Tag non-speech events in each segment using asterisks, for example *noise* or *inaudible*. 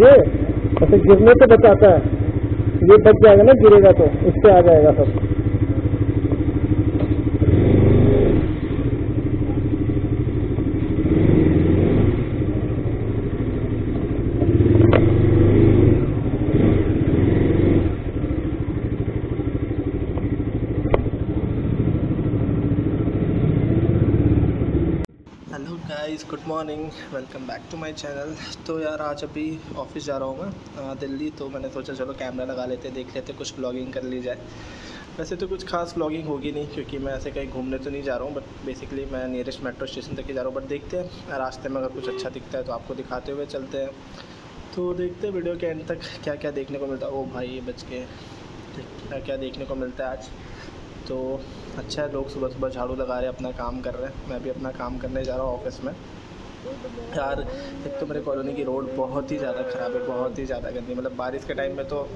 ये, ऐसे गिरने से बचाता है। ये बच जाएगा ना, गिरेगा तो उससे आ जाएगा सब hello guys good morning welcome back to my channel तो यार, आज अभी ऑफ़िस जा रहा हूँ मैं दिल्ली। तो मैंने सोचा, चलो कैमरा लगा लेते देख लेते कुछ ब्लॉगिंग कर ली जाए। वैसे तो कुछ खास ब्लॉगिंग होगी नहीं, क्योंकि मैं ऐसे कहीं घूमने तो नहीं जा रहा हूँ बट बेसिकली मैं नियरेस्ट मेट्रो स्टेशन तक ही जा रहा हूँ। बट देखते हैं, रास्ते में अगर कुछ अच्छा दिखता है तो आपको दिखाते हुए चलते हैं। तो देखते हैं वीडियो के एंड तक क्या क्या देखने को मिलता है। ओ भाई बच के क्या क्या देखने को मिलता है आज? तो अच्छा है लोग सुबह सुबह झाड़ू लगा रहे हैं अपना काम कर रहे हैं। मैं भी अपना काम करने जा रहा हूँ ऑफ़िस में। यार एक तो मेरे कॉलोनी की रोड बहुत ही ज़्यादा ख़राब है बहुत ही ज़्यादा गंदी। मतलब बारिश के टाइम में तो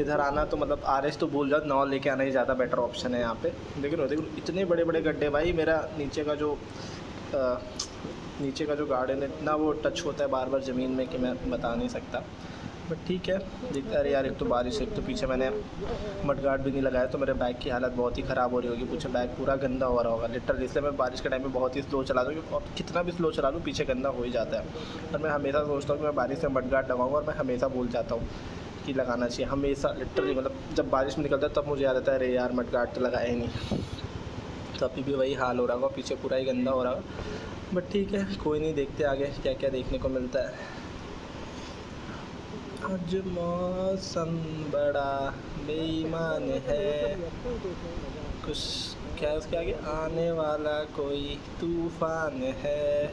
इधर आना तो मतलब आर तो भूल जाओ नाव लेके आना ही ज़्यादा बेटर ऑप्शन है यहाँ पे। लेकिन देखो इतने बड़े बड़े गड्ढे भाई मेरा नीचे का जो अ, नीचे का जो गार्डन है इतना वो टच होता है बार बार ज़मीन में कि मैं बता नहीं सकता। बट ठीक है, देखते अरे यार, एक तो बारिश, एक तो पीछे मैंने मड गार्ड भी नहीं लगाया तो मेरे बैग की हालत बहुत ही ख़राब हो रही होगी। पीछे बैग पूरा गंदा हो रहा होगा लिटरली इसलिए मैं बारिश के टाइम में बहुत ही स्लो चला दूँ और कितना भी स्लो चला लूँ, पीछे गंदा हो ही जाता है। और मैं हमेशा सोचता हूँ कि मैं बारिश में मड गार्ड लगाऊँगा और मैं हमेशा भूल जाता हूँ कि लगाना चाहिए। हमेशा लिटरली मतलब जब बारिश में निकलता है, तब मुझे याद आता है, अरे यार मड गार्ड तो लगाया ही नहीं। तो अभी भी वही हाल हो रहा होगा, पीछे पूरा ही गंदा हो रहा होगा। बट ठीक है, कोई नहीं, देखते आगे क्या क्या देखने को मिलता है। आज मौसम बड़ा बेईमान है। कुछ क्या उसके आगे? आने वाला कोई तूफ़ान है।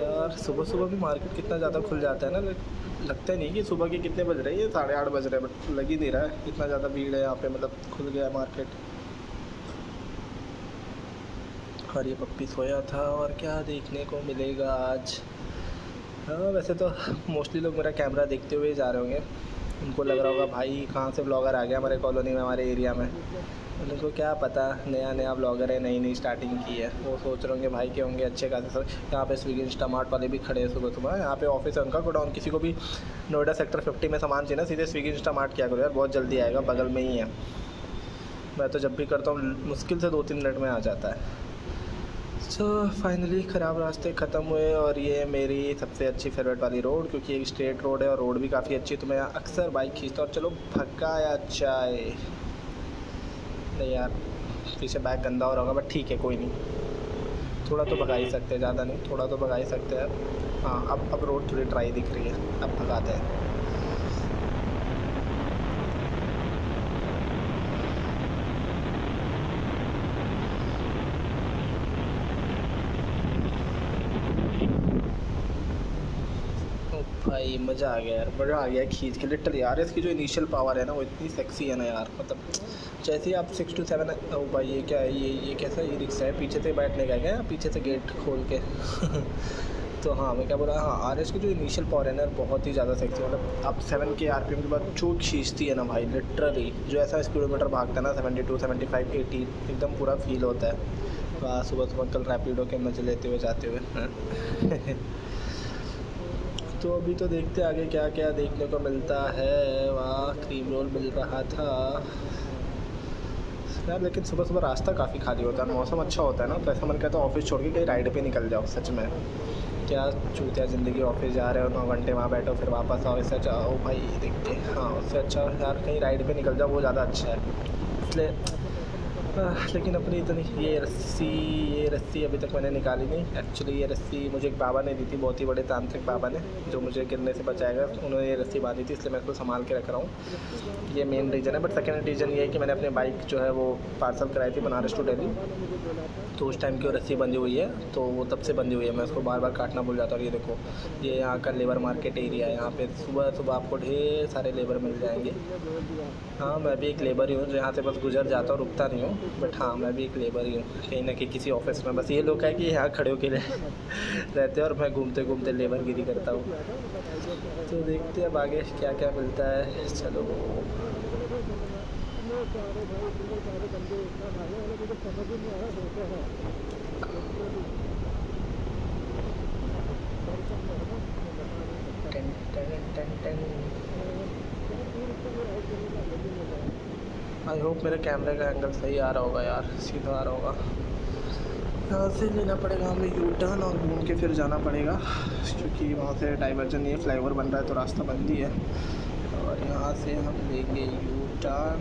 यार, सुबह सुबह भी मार्केट कितना ज़्यादा खुल जाता है ना? लग- लगता नहीं कि सुबह के कितने बज रहे हैं? साढ़े आठ बज रहे हैं बट लग ही नहीं रहा है। इतना ज़्यादा भीड़ है यहाँ पे मतलब खुल गया है मार्केट और ये पप्पी सोया था, और क्या देखने को मिलेगा आज? हाँ वैसे तो मोस्टली लोग मेरा कैमरा देखते हुए जा रहे होंगे। उनको लग रहा होगा, भाई, कहाँ से ब्लॉगर आ गया हमारे कॉलोनी में, हमारे एरिया में? उनको क्या पता नया नया ब्लॉगर है नई नई स्टार्टिंग की है। वो सोच रहे होंगे, भाई के होंगे अच्छे खासे सर यहाँ पे स्विगी इंस्टामार्ट वाले भी खड़े हैं सुबह सुबह यहाँ पे ऑफ़िस है उनका, गोडाउन। किसी को भी नोएडा सेक्टर फिफ्टी में सामान चाहिए ना, सीधे स्विगी इंस्टामार्ट किया करो यार, बहुत जल्दी आएगा, बगल में ही है। मैं तो जब भी करता हूँ, मुश्किल से दो तीन मिनट में आ जाता है। सो फाइनली ख़राब रास्ते ख़त्म हुए और ये मेरी सबसे अच्छी फेवरेट वाली रोड क्योंकि एक स्ट्रेट रोड है और रोड भी काफ़ी अच्छी है तो मैं यहाँ अक्सर बाइक खींचता हूँ और चलो भक्का या चाय नहीं यार, पीछे बैग गंदा हो रहा होगा बट ठीक है, कोई नहीं। थोड़ा तो भगा ही सकते हैं, ज़्यादा नहीं, थोड़ा तो भगा ही सकते हैं। हाँ अब अब रोड थोड़ी ड्राई दिख रही है, अब भगाते हैं ओ भाई, मज़ा आ गया यार मज़ा आ गया खींच के लिटरली यार, इसकी जो इनिशियल पावर है ना, वो इतनी सेक्सी है ना यार मतलब जैसे ही आप सिक्स टू सेवन ओ भाई, ये क्या है, ये ये कैसा ये रिक्शा है, पीछे से बैठने का क्या, पीछे से गेट खोल के *laughs* तो हाँ मैं क्या बोला हाँ आर एस की जो इनिशियल पावर है ना, बहुत ही ज़्यादा सेक्सी मतलब आप सेवन के आर पी एम के बाद जो खींचती है ना भाई लिटरली जो ऐसा स्पीडोमीटर भागता है ना seventy two seventy five eighty एकदम पूरा फील होता है सुबह सुबह कल रैपिडो के मज़े लेते हुए जाते हुए हाँ। *laughs* तो अभी तो देखते आगे क्या क्या देखने को मिलता है। वहाँ क्रीम रोल मिल रहा था। यार, लेकिन सुबह सुबह रास्ता काफ़ी खाली होता है। मौसम अच्छा होता है ना तो ऐसा मन कहता है ऑफ़िस छोड़ के कहीं राइड पे निकल जाओ, सच में। क्या चूतिया ज़िंदगी ऑफ़िस जा रहे हो, नौ घंटे वहाँ बैठो, फिर वापस आओ, इससे अच्छा भाई, देखते हाँ। उससे अच्छा यार, कहीं राइड पे निकल जाओ, वो ज़्यादा अच्छा है। इसलिए लेकिन अपनी इतनी ये रस्सी ये रस्सी अभी तक मैंने निकाली नहीं। एक्चुअली ये रस्सी मुझे एक बाबा ने दी थी, बहुत ही बड़े तांत्रिक बाबा ने, जो मुझे गिरने से बचाएगा उन्होंने ये रस्सी बांधी थी, इसलिए मैं इसको संभाल के रख रहा हूँ। ये मेन रीज़न है बट सेकेंड रीज़न ये है कि मैंने अपनी बाइक जो है वो पार्सल कराई थी बनारस टू दिल्ली तो उस टाइम की वो रस्सी बंधी हुई है तो वो तब से बंधी हुई है। मैं उसको बार बार काटना भूल जाता हूँ, ये देखो। ये यहाँ का लेबर मार्केट एरिया है, यहाँ पे सुबह सुबह आपको ढेर सारे लेबर मिल जाएँगे। हाँ मैं भी एक लेबर ही हूँ, जो यहाँ से बस गुजर जाता हूँ, रुकता नहीं हूँ बट हाँ मैं भी एक लेबर ही हूँ, कहीं ना कहीं किसी ऑफ़िस में। बस ये लोग है कि यहाँ खड़े होके रह- रहते हैं और मैं घूमते घूमते लेबर गिरी करता हूँ। तो देखते हैं अब आगे क्या क्या मिलता है। चलो। आई होप मेरे कैमरे का एंगल सही आ रहा होगा यार, सीधा आ रहा होगा। यहाँ से लेना पड़ेगा हमें यू टर्न और घूम के फिर जाना पड़ेगा, क्योंकि वहाँ से डाइवर्जन नहीं है फ्लाईओवर बन रहा है तो रास्ता बंद ही है। और यहाँ से हम लेंगे यू टर्न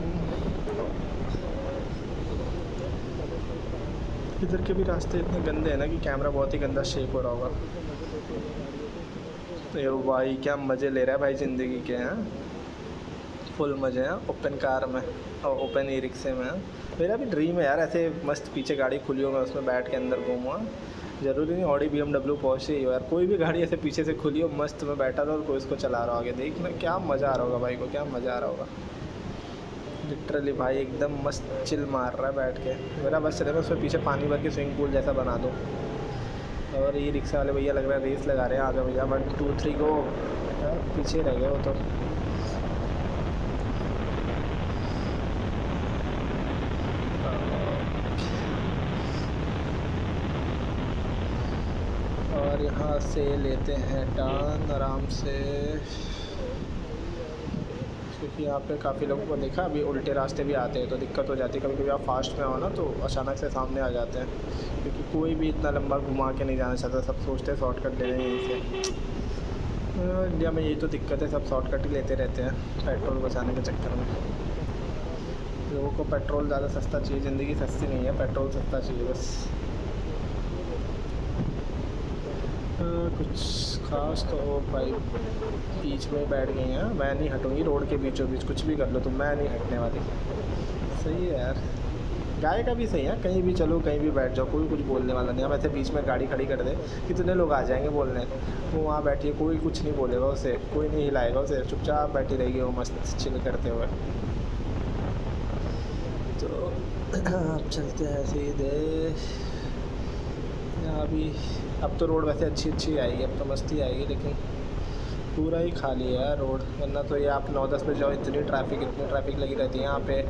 इधर के भी रास्ते इतने गंदे हैं ना कि कैमरा बहुत ही गंदा शेप हो रहा होगा। ये भाई क्या मज़े ले रहा है भाई ज़िंदगी के, हैं? फुल मज़े हैं ओपन कार में और ओपन ई रिक्शे में मेरा भी ड्रीम है यार, ऐसे मस्त पीछे गाड़ी खुली हो, मैं उसमें बैठ के अंदर घूमूँ ज़रूरी नहीं ऑडी बी एम डब्ल्यू पहुँचे ही हो यार, कोई भी गाड़ी ऐसे पीछे से खुली हो, मस्त में बैठा रहा और कोई उसको चला रहा आगे देखना क्या मज़ा आ रहा होगा भाई को, क्या मज़ा आ रहा होगा। लिटरली भाई, एकदम मस्त चिल मार रहा है बैठ के। मेरा बस चले, मैं उसमें पीछे पानी भर के स्विमिंग पूल जैसा बना दूँ। और ये रिक्शा वाले भैया लग रहा है रेस लगा रहे हैं, आगे भैया वन टू थ्री को पीछे रह गए वो तो। और यहाँ से लेते हैं टर्न आराम से। क्योंकि यहाँ पे काफ़ी लोगों को देखा, अभी उल्टे रास्ते भी आते हैं तो दिक्कत हो जाती है। कभी कभी आप फास्ट में हो ना तो अचानक से सामने आ जाते हैं। क्योंकि कोई भी इतना लंबा घुमा के नहीं जाना चाहता, सब सोचते हैं शॉर्टकट ले रहे हैं इंडिया में यही तो दिक्कत है, सब शॉर्टकट ही लेते रहते हैं, पेट्रोल बचाने के चक्कर में। लोगों को पेट्रोल ज़्यादा सस्ता चाहिए, ज़िंदगी सस्ती नहीं है, पेट्रोल सस्ता चाहिए बस। कुछ खास तो भाई बीच में बैठ गई हैं। मैं नहीं हटूँगी, रोड के बीचों बीच कुछ भी कर लो तो मैं नहीं हटने वाली। सही है यार। गाय का भी सही है, कहीं भी चलो, कहीं भी बैठ जाओ, कोई कुछ बोलने वाला नहीं हम ऐसे बीच में गाड़ी खड़ी कर दे, कितने लोग आ जाएँगे बोलने। वो वहाँ बैठिए, कोई कुछ नहीं बोलेगा उसे, कोई नहीं हिलाएगा उसे, चुपचाप बैठी रहेगी वो मस्त चिल करते हुए। तो *clears throat* अब चलते हैं सीधे। यहाँ भी अब तो रोड वैसे अच्छी अच्छी आएगी, अब तो मस्ती आएगी, लेकिन पूरा ही खाली है रोड। वरना तो ये आप नौ दस बजे जाओ, इतनी ट्रैफ़िक इतनी ट्रैफ़िक लगी रहती है यहाँ पे।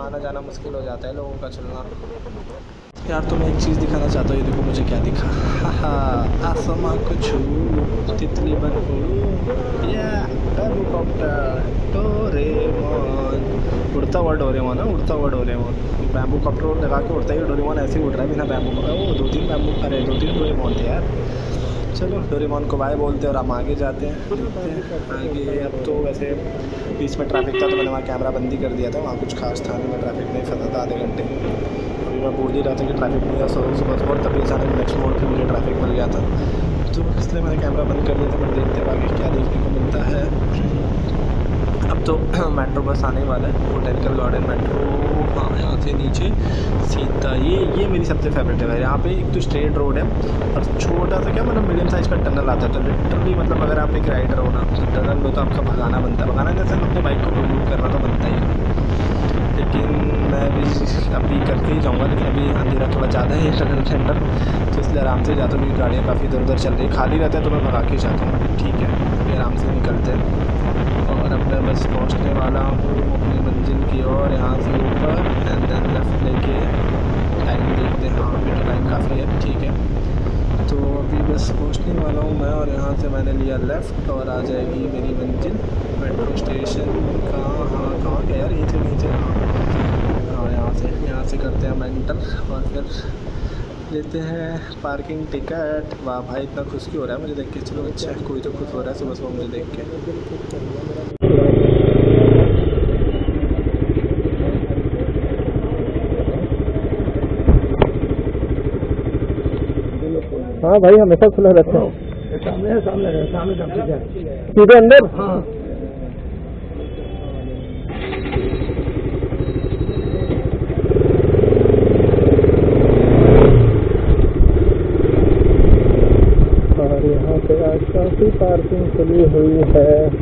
आना जाना मुश्किल हो जाता है लोगों का चलना। यार तो मैं एक चीज़ दिखाना चाहता हूँ, ये देखो मुझे क्या दिखा। आसमां को छू तितली बन हेलीकॉप्टर उड़ता हुआ डोरेमोन है, उड़ता हुआ डोरेमोन। बैम्बू कॉप्टर लगा के उड़ता ही डोरेमोन ऐसे ही उड़ रहा है बिना बैम्बू का। वो दो तीन बैम्बू, अरे दो तीन डोरेमोन थे यार। चलो, डोरेमोन को बाय बोलते हैं और हम आगे जाते हैं, आगे अब तो वैसे बीच में ट्रैफ़िक था तो मैंने वहाँ कैमरा बंदी कर दिया था। वहाँ कुछ खास था नहीं, मैं ट्रैफ़िक नहीं फंसा था आधे घंटे। अभी मैं बोल ही रहा था कि ट्रैफ़िक है सुबह सुबह तभी अचानक नेक्स्ट मोड पर मुझे ट्रैफ़िक मिल गया था। तो इसलिए मैंने कैमरा बंद कर दिया था मैं देखते हुए आगे क्या देखने को मिलता है। अब तो *clears throat* मेट्रो बस आने वाला है बोटेनिकल गार्डन मेट्रो हाँ यहाँ से नीचे, सीधा, ये ये मेरी सबसे फेवरेट है यहाँ पे एक तो स्ट्रेट रोड है, और छोटा सा क्या मतलब मीडियम साइज़ का टनल आता है तो लिटरली मतलब अगर आप एक राइडर हो ना तो टनल में तो आपका भगाना बनता है। भगाना जैसे अपने बाइक को रिमूव करना तो बनता ही है लेकिन मैं भी अभी करके ही जाऊँगा, लेकिन अभी अंधेरा थोड़ा ज़्यादा है के अंदर तो इसलिए आराम से जाता हूँ क्योंकि गाड़ियाँ काफ़ी इधर उधर चल रही खाली रहता है तो मैं भगा के जाता हूँ, ठीक है, अभी आराम से निकलते हैं। और अब मैं बस पहुँचने वाला हूँ अपनी मंजिल की और यहाँ से ऊपर एंड देन लेफ़्ट लेके टाइम देखते हैं। हाँ तो टाइम काफ़ी है, ठीक है। तो अभी बस पहुँचने वाला हूँ मैं, और यहाँ से मैंने लिया लेफ़्ट और आ जाएगी मेरी मंजिल मेट्रो स्टेशन कहाँ हाँ कहाँ गया? यार नीचे नीचे हाँ हाँ। यहाँ से यहाँ से करते हैं मेंटल और फिर लेते हैं पार्किंग टिकट वाह भाई इतना खुश क्यों हो रहा है मुझे देख के? चलो अच्छा है कोई तो खुश हो रहा है सुबह सुबह मुझे देख के। हाँ भाई हमेशा खुला रहता है। सामने सामने सामने। सीधे अंदर? हाँ और यहाँ पे आज काफ़ी पार्किंग खुली हुई है।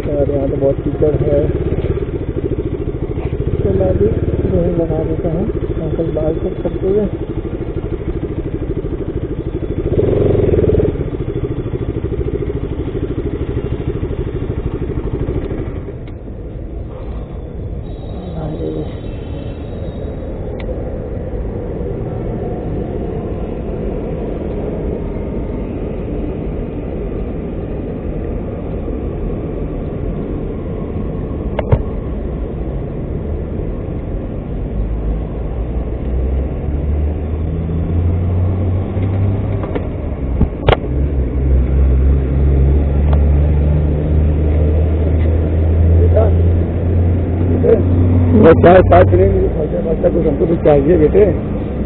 वो चाय चाय पिलेंगे बच्चा कुछ हमको भी चाहिए बेटे।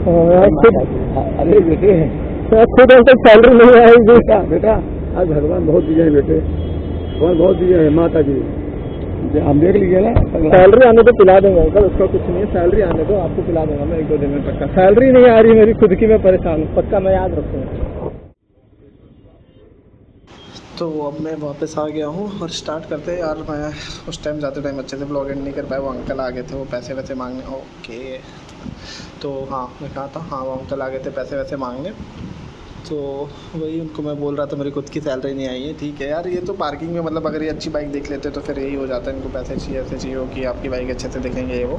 हाँ, खुद अरे बेटे। यार खुद अब तक सैलरी नहीं आएगी। बेटा बेटा आज भगवान बहुत दिए हैं बेटे। भगवान बहुत दिए हैं माता जी। हम देख लीजिए ना सैलरी आने तो पिला देंगे अंकल उसका कुछ नहीं है सैलरी आने दो आपको पिला दूँगा। मैं एक दो दिन में पक्का। सैलरी नहीं आ रही मेरी खुद की मैं परेशान हूँ। पक्का मैं याद रखूँगा। तो अब मैं वापस आ गया हूँ और स्टार्ट करते यार, मैं उस टाइम जाते टाइम अच्छे से ब्लॉग एंड नहीं कर पाया। वो अंकल आ गए थे, वो पैसे वैसे मांगने। ओके तो हाँ मैं कहा था हाँ वो अंकल आ गए थे, पैसे वैसे मांगने। तो वही उनको मैं बोल रहा था, मेरी खुद की सैलरी नहीं आई है। ठीक है यार, ये तो पार्किंग में मतलब अगर ये अच्छी बाइक देख लेते तो फिर यही हो जाता है, इनको पैसे चाहिए ऐसे चाहिए हो कि आपकी बाइक अच्छे से दिखेंगे ये वो।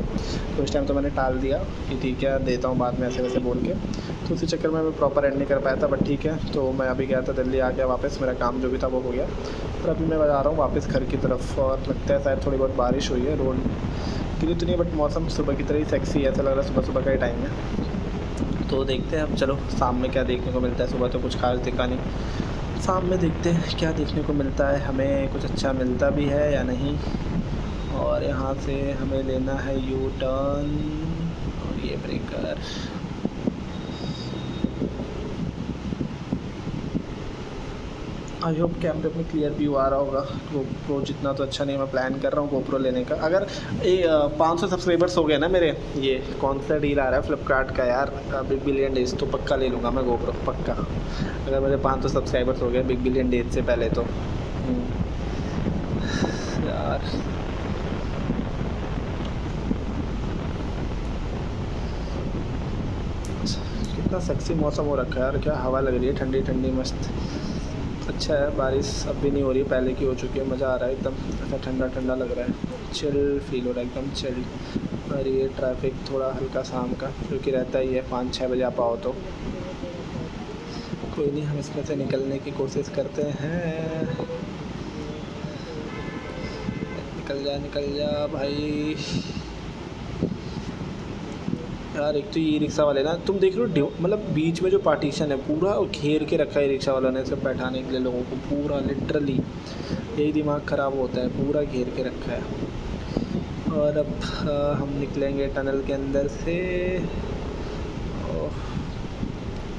तो उस टाइम तो मैंने टाल दिया कि ठीक है, देता हूँ बाद में ऐसे वैसे बोल के। तो उसी चक्कर में मैं प्रॉपर एंड नहीं कर पाया था बट ठीक है तो मैं अभी गया था दिल्ली आ गया वापस, मेरा काम जो भी था वो हो गया। और अभी मैं जा रहा हूँ वापस घर की तरफ़ और लगता है शायद थोड़ी बहुत बारिश हुई है रोड। गिरी तो नहीं बट मौसम सुबह की तरह ही सेक्सी है, ऐसा लग रहा है सुबह सुबह का ही टाइम है। तो देखते हैं, अब चलो शाम में क्या देखने को मिलता है। सुबह तो कुछ खास दिखा नहीं। शाम में देखते हैं क्या देखने को मिलता है। हमें कुछ अच्छा मिलता भी है या नहीं? और यहाँ से हमें लेना है यू टर्न और ये ब्रेकर आई होप कैमरे में क्लियर व्यू आ रहा होगा। गोप्रो जितना तो अच्छा नहीं मैं प्लान कर रहा हूँ गोप्रो लेने का। अगर ये पाँच सौ सब्सक्राइबर्स हो गए ना मेरे, ये कौन सा डील आ रहा है फ्लिपकार्ट का यार। बिग बिलियन डेज़ तो पक्का ले लूँगा मैं गोप्रो पक्का। अगर मेरे पाँच सौ सब्सक्राइबर्स हो गए बिग बिलियन डेज़ से पहले तो। हम्म। यार। कितना सेक्सी मौसम हो रखा है यार, क्या हवा लग रही है ठंडी ठंडी मस्त। अच्छा है, बारिश अब भी नहीं हो रही, पहले की हो चुकी है, मज़ा आ रहा है एकदम। ऐसा ठंडा ठंडा लग रहा है चिल फील हो रहा है, एकदम चिल और ये ट्रैफ़िक थोड़ा हल्का शाम का क्योंकि रहता ही है, पाँच छः बजे आप आओ तो। कोई नहीं, हम इसमें से निकलने की कोशिश करते हैं। निकल जा निकल जा, भाई। यार, एक तो ये रिक्शा वाले ना, तुम देख रहे हो मतलब बीच में जो पार्टीशन है, पूरा घेर के रखा है रिक्शा वालों ने सब बैठाने के लिए लोगों को, पूरा लिटरली यही दिमाग ख़राब होता है, पूरा घेर के रखा है। और अब हम निकलेंगे टनल के अंदर से।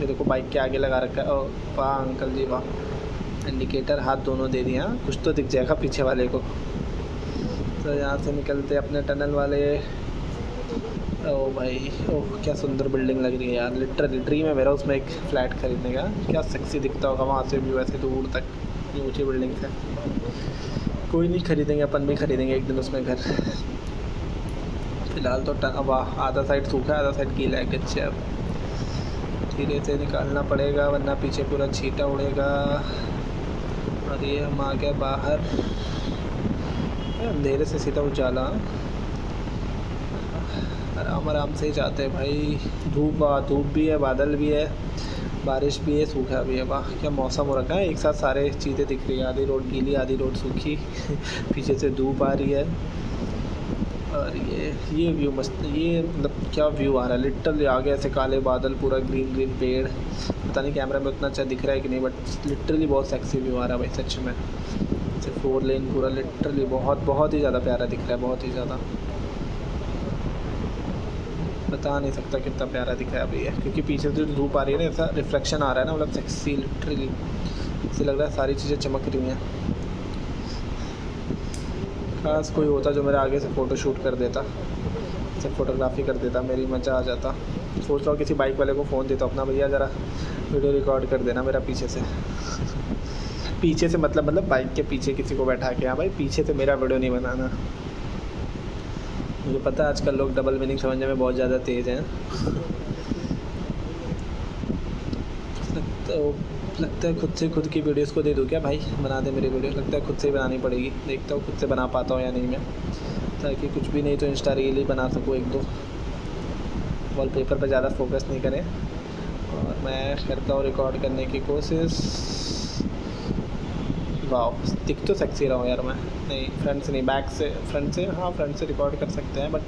ये देखो बाइक के आगे लगा रखा है। वाह अंकल जी, वाह। इंडिकेटर हाथ दोनों दे हाँ कुछ तो दिख जाएगा पीछे वाले को। तो यहाँ से निकलते अपने टनल वाले। ओ भाई ओह क्या सुंदर बिल्डिंग लग रही है यार। लिटरली ड्रीम है मेरा उसमें एक फ्लैट खरीदने का। क्या सेक्सी दिखता होगा वहाँ से भी वैसे दूर तक। ये ऊँची बिल्डिंग है। कोई नहीं खरीदेंगे, अपन भी खरीदेंगे एक दिन उसमें घर। फ़िलहाल तो वाह आधा साइड सूखा आधा साइड गीला है कच्चे अब। धीरे से निकालना पड़ेगा, वरना पीछे पूरा छीटा उड़ेगा। और ये हम आ गए बाहर। अंधेरे से सीधा उजाला। आराम आराम से ही जाते हैं भाई। धूप धूप भी है, बादल भी है, बारिश भी है, सूखा भी है, वाह, क्या मौसम हो रखा है। एक साथ सारे चीज़ें दिख रही है, आधी रोड गीली, आधी रोड सूखी। *laughs* पीछे से धूप आ रही है। और ये ये व्यू मस्त, ये मतलब क्या व्यू आ रहा है? लिटरली आगे ऐसे काले बादल, पूरा ग्रीन ग्रीन पेड़। पता नहीं कैमरा में उतना अच्छा दिख रहा है कि नहीं बट लिटरली बहुत सेक्सी व्यू आ रहा है भाई, सच में। फोर लेन पूरा लिटरली बहुत बहुत ही ज़्यादा प्यारा दिख रहा है, बहुत ही ज़्यादा। बता नहीं सकता कितना प्यारा दिख रहा है अभी ये, क्योंकि पीछे से जो धूप आ रही है ना, ऐसा रिफ्लेक्शन आ रहा है ना मतलब सेक्सी लिटरली ऐसे लग रहा है सारी चीज़ें चमक रही हैं। खास कोई होता जो मेरे आगे से फ़ोटो शूट कर देता से फोटोग्राफी कर देता, मेरी मज़ा आ जाता। सोच रहा हूँ किसी बाइक वाले को फ़ोन देता अपना भैया ज़रा वीडियो रिकॉर्ड कर देना मेरा पीछे से। पीछे से मतलब मतलब बाइक के पीछे किसी को बैठा के हाँ भाई, पीछे से मेरा वीडियो नहीं बनाना। मुझे पता है आजकल लोग डबल मीनिंग समझने में बहुत ज़्यादा तेज़ हैं। है लगता है खुद से खुद की वीडियोस को दे दूँ क्या भाई? बना दे मेरी वीडियो लगता है खुद से ही बनानी पड़ेगी। देखता हूँ खुद से बना पाता हूँ या नहीं मैं। ताकि कुछ भी नहीं तो इंस्टा रील ही बना सकूँ एक दो। वॉल पेपर पर ज़्यादा फोकस नहीं करें। और मैं करता हूँ रिकॉर्ड करने की कोशिश। वाह दिख तो सेक्सी रहा हूँ यार मैं। नहीं फ्रंट से नहीं बैक से फ्रंट से हाँ फ्रंट से रिकॉर्ड कर सकते हैं बट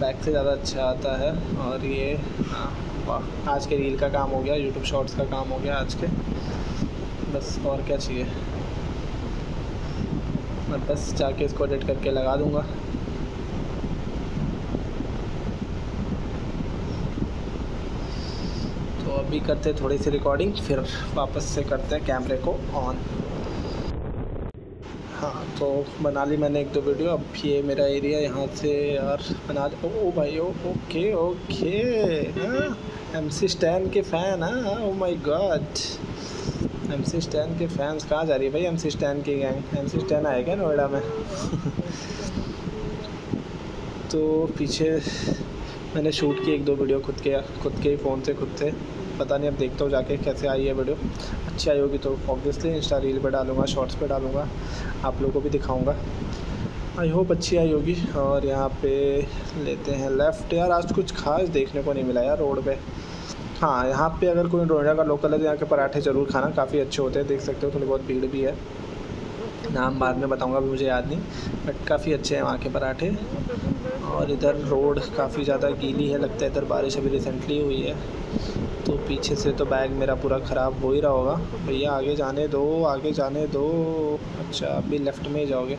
बैक से ज़्यादा अच्छा आता है। और ये हाँ, वाह, आज के रील का काम हो गया यूट्यूब शॉर्ट्स का काम हो गया आज के। बस और क्या चाहिए। मैं बस जाके इसको एडिट करके लगा दूँगा। तो अभी करते थोड़ी सी रिकॉर्डिंग फिर वापस से करते हैं कैमरे को ऑन तो बना ली मैंने एक दो वीडियो। अब ये मेरा एरिया यहाँ से यार बना ली। ओ भाई, ओ, okay okay. M C Stan के फ़ैन हाँ ओ my god M C Stan के फैंस कहाँ जा रही है भाई? एम सी स्टैन की गैंग एम सी स्टैन आएगा नोएडा में? *laughs* तो पीछे मैंने शूट की एक दो वीडियो खुद के खुद के ही फ़ोन से, खुद से। पता नहीं, अब देखता हूँ जाके कैसे आई है वीडियो अच्छी आई होगी तो ऑब्वियसली इंस्टा रील पर डालूँगा शॉर्ट्स पे डालूँगा। आप लोगों को भी दिखाऊँगा। आई होप अच्छी आई होगी। और यहाँ पे लेते हैं लेफ़्ट यार, आज कुछ खास देखने को नहीं मिला यार रोड पे। हाँ यहाँ पे अगर कोई नोएडा का लोकल है तो यहाँ के पराठे ज़रूर खाना, काफ़ी अच्छे होते हैं, देख सकते हो, थोड़ी बहुत भीड़ भी है। नाम बाद में बताऊँगा, अभी मुझे याद नहीं बट काफ़ी अच्छे हैं वहाँ के पराठे। और इधर रोड काफ़ी ज़्यादा गीली है, लगता है इधर बारिश अभी रिसेंटली हुई है। तो पीछे से तो बैग मेरा पूरा ख़राब हो ही रहा होगा। भैया, आगे जाने दो, आगे जाने दो। अच्छा आप भी लेफ़्ट में जाओगे।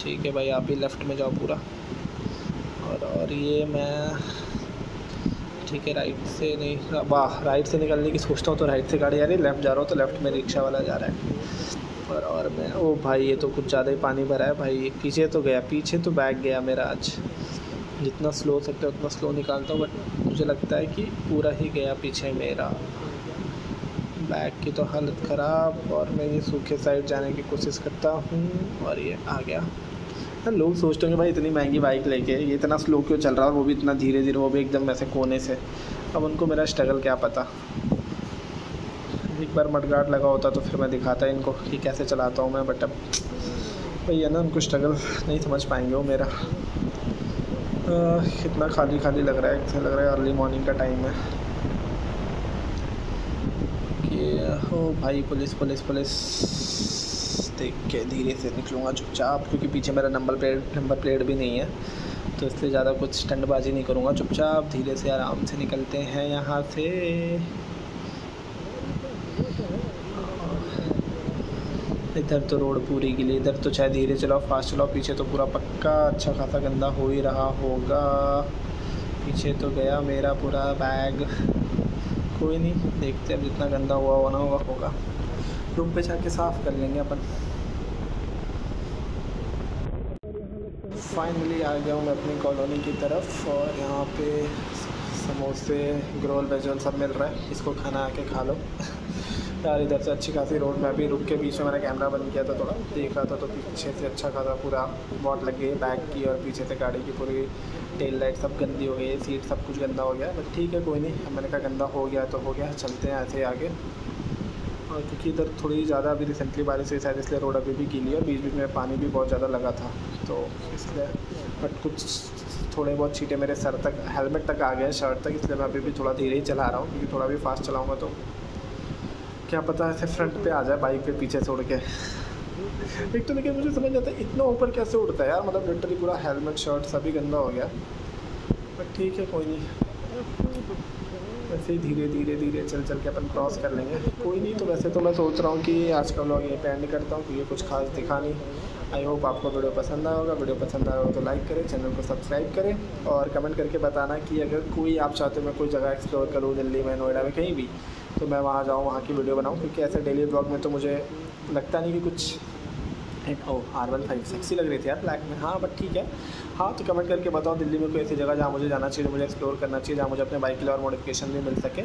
ठीक है भाई, आप भी लेफ़्ट में जाओ पूरा। और और ये मैं ठीक है राइट से नहीं वाह राइट से निकलने की सोचता हूँ तो राइट से गाड़ी आ रही लेफ़्ट जा रहा हूँ तो लेफ़्ट में रिक्शा वाला जा रहा है। और और मैं, ओ भाई, ये तो कुछ ज़्यादा ही पानी भरा है भाई। पीछे तो गया, पीछे तो बैग गया मेरा आज। जितना स्लो सकता है उतना स्लो निकालता हूँ बट मुझे लगता है कि पूरा ही गया पीछे मेरा। बैग की तो हालत ख़राब और मैं ये सूखे साइड जाने की कोशिश करता हूँ और ये आ गया। लोग सोचते होंगे, भाई, इतनी महँगी बाइक लेके, ये इतना स्लो क्यों चल रहा है वो भी इतना धीरे धीरे वो भी एकदम ऐसे कोने से? अब उनको मेरा स्ट्रगल क्या पता? एक बार मडगार्ड लगा होता तो फिर मैं दिखाता इनको कि कैसे चलाता हूँ मैं बट अब भैया ना, उनको स्ट्रगल नहीं समझ पाएँगे वो मेरा। कितना खाली खाली लग रहा है ऐसा लग रहा है अर्ली मॉर्निंग का टाइम है। कि, ओ भाई, पुलिस पुलिस पुलिस। देख के धीरे से निकलूँगा चुपचाप, क्योंकि पीछे मेरा नंबर प्लेट नंबर प्लेट भी नहीं है। तो इसलिए ज़्यादा कुछ स्टंटबाजी नहीं करूँगा। चुपचाप धीरे से आराम से निकलते हैं यहाँ से। इधर तो रोड पूरी के लिए इधर तो चाहे धीरे चलाओ, फास्ट चलाओ, पीछे तो पूरा पक्का अच्छा खासा गंदा हो ही रहा होगा। पीछे तो गया मेरा पूरा बैग। कोई नहीं, देखते अब जितना गंदा हुआ होना होगा होगा। रूम पे जाके साफ़ कर लेंगे अपन। फाइनली आ गया हूँ मैं अपनी कॉलोनी की तरफ़ और यहाँ पे समोसे ग्रोल वेजल सब मिल रहा है। इसको खाना आके खा लो। यार इधर से अच्छी खासी रोड में अभी रुक के बीच में मैंने कैमरा बंद किया था थोड़ा। देख था तो पीछे से अच्छा खासा पूरा बहुत लग गई बैक की और पीछे से गाड़ी की पूरी टेल लाइट सब गंदी हो गई सीट सब कुछ गंदा हो गया। बट ठीक है, कोई नहीं मैंने कहा गंदा हो गया तो हो गया, चलते हैं ऐसे आगे। और क्योंकि इधर थोड़ी ज़्यादा अभी रिसेंटली बारिश हुई, शायद इसलिए रोड अभी भी गीली है बीच बीच में पानी भी बहुत ज़्यादा लगा था। तो इसलिए बट कुछ थोड़े बहुत छीटे मेरे सर तक हेलमेट तक आ गए शर्ट तक, इसलिए मैं अभी भी थोड़ा धीरे ही चला रहा हूँ, क्योंकि थोड़ा भी फास्ट चलाऊँगा तो क्या पता ऐसे फ्रंट पे आ जाए बाइक पे पीछे से उड़ के। एक तो लेकिन मुझे समझ आता है इतना ऊपर कैसे उड़ता है यार? मतलब लिटरली पूरा हेलमेट शर्ट सभी गंदा हो गया। बट ठीक है, कोई नहीं। वैसे ही धीरे धीरे धीरे चल चल के अपन क्रॉस कर लेंगे। कोई नहीं तो वैसे तो मैं सोच रहा हूँ कि आज का व्लॉग यहीं पे एंड करता हूँ, क्योंकि कुछ खास दिखा नहीं। आई होप आपको वीडियो पसंद आया होगा। वीडियो पसंद आया हो तो लाइक करें चैनल को सब्सक्राइब करें और कमेंट करके बताना कि अगर कोई आप चाहते हो मैं कोई जगह एक्सप्लोर करूँ, दिल्ली में, नोएडा में, कहीं भी तो मैं वहाँ जाऊँ, वहाँ की वीडियो बनाऊँ, क्योंकि ऐसे डेली ब्लॉग में तो मुझे लगता नहीं कि कुछ एक, O R one five sexy लग रही थी यार ब्लैक में। हाँ बट ठीक है। हाँ तो कमेंट करके बताओ, दिल्ली में कोई ऐसी जगह जहाँ मुझे जाना चाहिए, मुझे एक्सप्लोर करना चाहिए, जहाँ मुझे अपने बाइक के लिए और मॉडिफिकेशन भी मिल सके।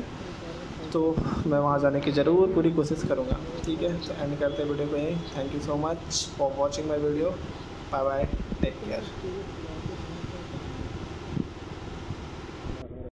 तो मैं वहाँ जाने की ज़रूर पूरी कोशिश करूँगा। ठीक है तो एंड करते हैं वीडियो को यहीं। Thank you so much for watching my video bye bye take care